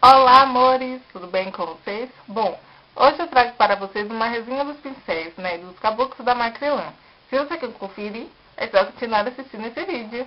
Olá, amores! Tudo bem com vocês? Bom, hoje eu trago para vocês uma resenha dos pincéis, né, dos caboclos da Macrylan. Se você quer conferir, é só continuar assistindo esse vídeo.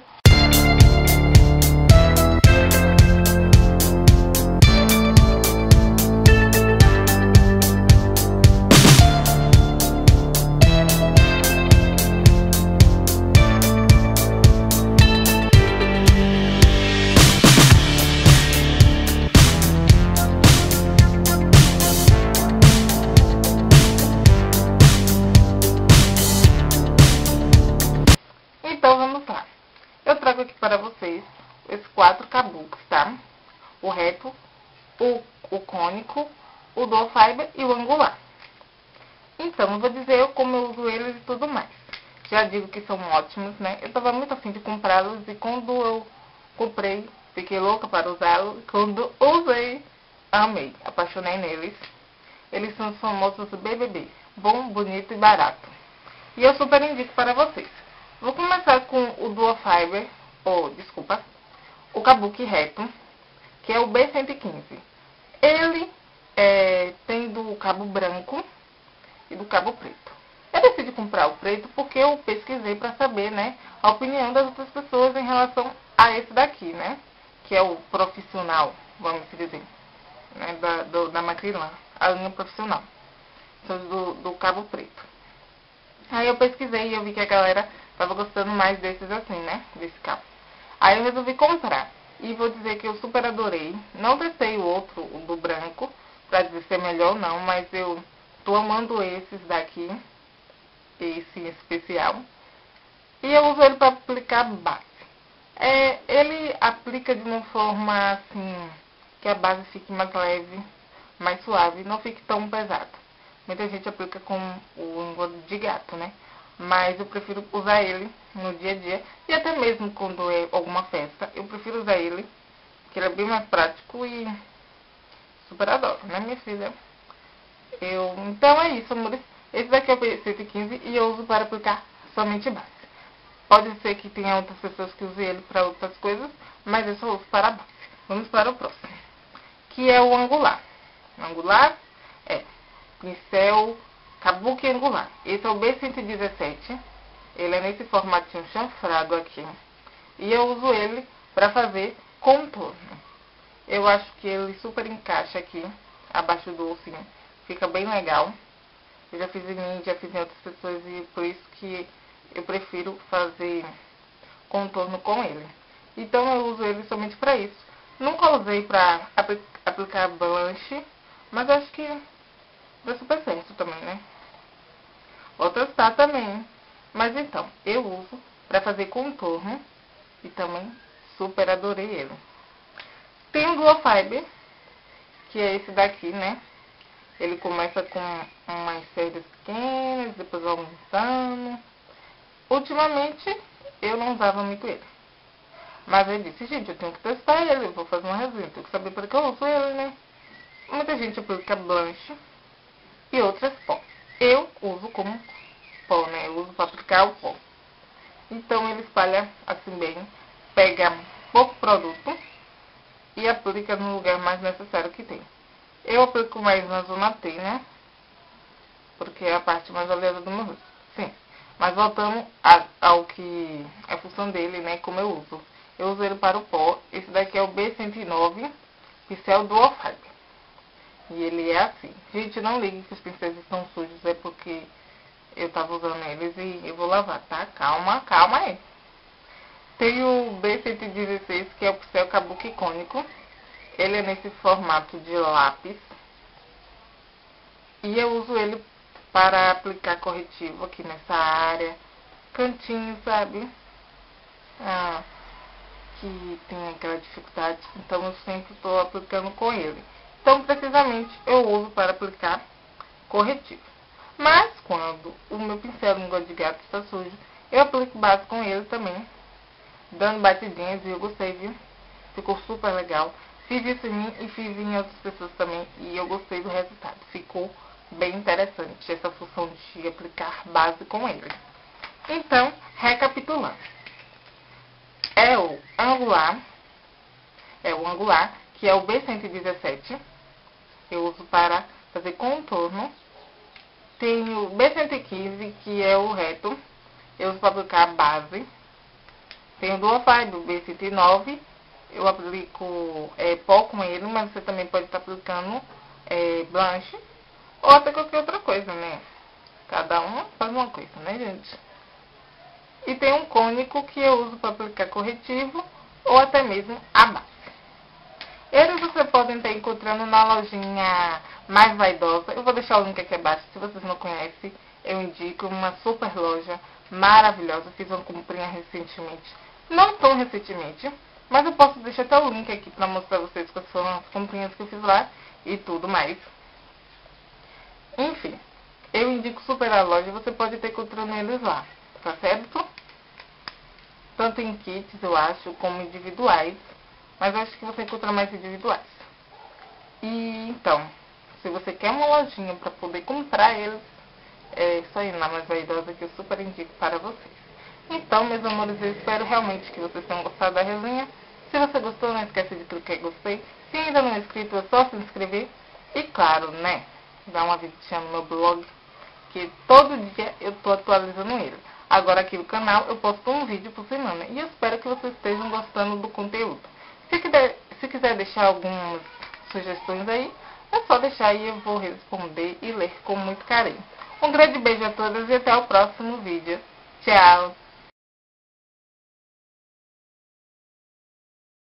Quatro caboclos, tá? O reto, o, o cônico, o dual fiber e o angular. Então, eu vou dizer como eu uso eles e tudo mais. Já digo que são ótimos, né? Eu tava muito afim de comprá-los e quando eu comprei, fiquei louca para usá-los. Quando usei, amei, apaixonei neles. Eles são os famosos BBB, bom, bonito e barato. E eu super indico para vocês. Vou começar com o Dual Fiber, ou, desculpa, o Kabuki reto, que é o B115. Ele é, tem do cabo branco e do cabo preto. Eu decidi comprar o preto porque eu pesquisei para saber, né, a opinião das outras pessoas em relação a esse daqui, né, que é o profissional, vamos dizer, né, da, do, da Macrylan, a linha profissional, do, do cabo preto. Aí eu pesquisei e eu vi que a galera tava gostando mais desses assim, né? Desse cabo. Aí eu resolvi comprar. E vou dizer que eu super adorei. Não testei o outro, o do branco, pra dizer se é melhor ou não, mas eu tô amando esses daqui. Esse especial. E eu uso ele para aplicar base. É, ele aplica de uma forma assim, que a base fique mais leve, mais suave, não fique tão pesada. Muita gente aplica com o engodo de gato, né? Mas eu prefiro usar ele no dia a dia. E até mesmo quando é alguma festa, eu prefiro usar ele. Porque ele é bem mais prático e super adoro, né, minha filha? Eu, então é isso, amores. Esse daqui é o P115 e eu uso para aplicar somente base. Pode ser que tenha outras pessoas que usem ele para outras coisas, mas eu só uso para base. Vamos para o próximo. Que é o angular. Angular é pincel Kabuki angular. Esse é o B117. Ele é nesse formatinho chanfrado aqui. E eu uso ele para fazer contorno. Eu acho que ele super encaixa aqui, abaixo do ossinho. Fica bem legal. Eu já fiz em mim, já fiz em outras pessoas e por isso que eu prefiro fazer contorno com ele. Então eu uso ele somente para isso. Nunca usei para apl aplicar blanche, mas acho que deu super certo também, né? Vou testar também. Mas então, eu uso para fazer contorno e também super adorei ele. Tem o Dual Fiber, que é esse daqui, né? Ele começa com umas cerdas pequenas, depois vai aumentando. Ultimamente, eu não usava muito ele. Mas eu disse, gente, eu tenho que testar ele, vou fazer uma resenha, tenho que saber para que eu uso ele, né? Muita gente aplica blanche e outras pó. Eu uso como pó, né? Eu uso para aplicar o pó. Então ele espalha assim bem, pega pouco produto e aplica no lugar mais necessário que tem. Eu aplico mais na zona T, né? Porque é a parte mais oleosa do meu rosto. Sim. Mas voltando a, ao que é a função dele, né? Como eu uso. Eu uso ele para o pó. Esse daqui é o B109, pincel Dual Fiber. E ele é assim. Gente, não ligue que os pincéis estão sujos, é porque eu tava usando eles e eu vou lavar, tá? Calma, calma aí. Tem o B116, que é o pincel kabuki cônico. Ele é nesse formato de lápis. E eu uso ele para aplicar corretivo aqui nessa área. Cantinho, sabe? Ah, que tem aquela dificuldade. Então eu sempre estou aplicando com ele. Então, precisamente, eu uso para aplicar corretivo. Mas, quando o meu pincel no de gato está sujo, eu aplico base com ele também, dando batidinhas, e eu gostei, viu? Ficou super legal. Fiz isso em mim e fiz em outras pessoas também, e eu gostei do resultado. Ficou bem interessante essa função de aplicar base com ele. Então, recapitulando. É o angular, é o angular, que é o B117. Eu uso para fazer contorno. Tenho o B115, que é o reto. Eu uso para aplicar a base. Tenho o Duofy do B109. Eu aplico é, pó com ele, mas você também pode estar aplicando é, blanche. Ou até qualquer outra coisa, né? Cada um faz uma coisa, né, gente? E tem um cônico que eu uso para aplicar corretivo ou até mesmo a base. Eles você podem estar encontrando na lojinha mais vaidosa. Eu vou deixar o link aqui abaixo, se vocês não conhecem, eu indico uma super loja maravilhosa. Fiz uma comprinha recentemente. Não tão recentemente, mas eu posso deixar até o link aqui para mostrar pra vocês quais foram as comprinhas que eu fiz lá e tudo mais. Enfim, eu indico super a loja, você pode ter encontrando eles lá, tá certo? Tanto em kits, eu acho, como individuais. Mas acho que você encontra mais individuais. E então, se você quer uma lojinha para poder comprar eles, é só ir na mais vaidosa que eu super indico para vocês. Então, meus amores, eu espero realmente que vocês tenham gostado da resenha. Se você gostou, não esqueça de clicar em gostei. Se ainda não é inscrito, é só se inscrever. E claro, né, dar uma visitinha no meu blog, que todo dia eu estou atualizando ele. Agora aqui no canal eu posto um vídeo por semana. E eu espero que vocês estejam gostando do conteúdo. Se quiser, se quiser deixar algumas sugestões aí, é só deixar e eu vou responder e ler com muito carinho. Um grande beijo a todas e até o próximo vídeo. Tchau!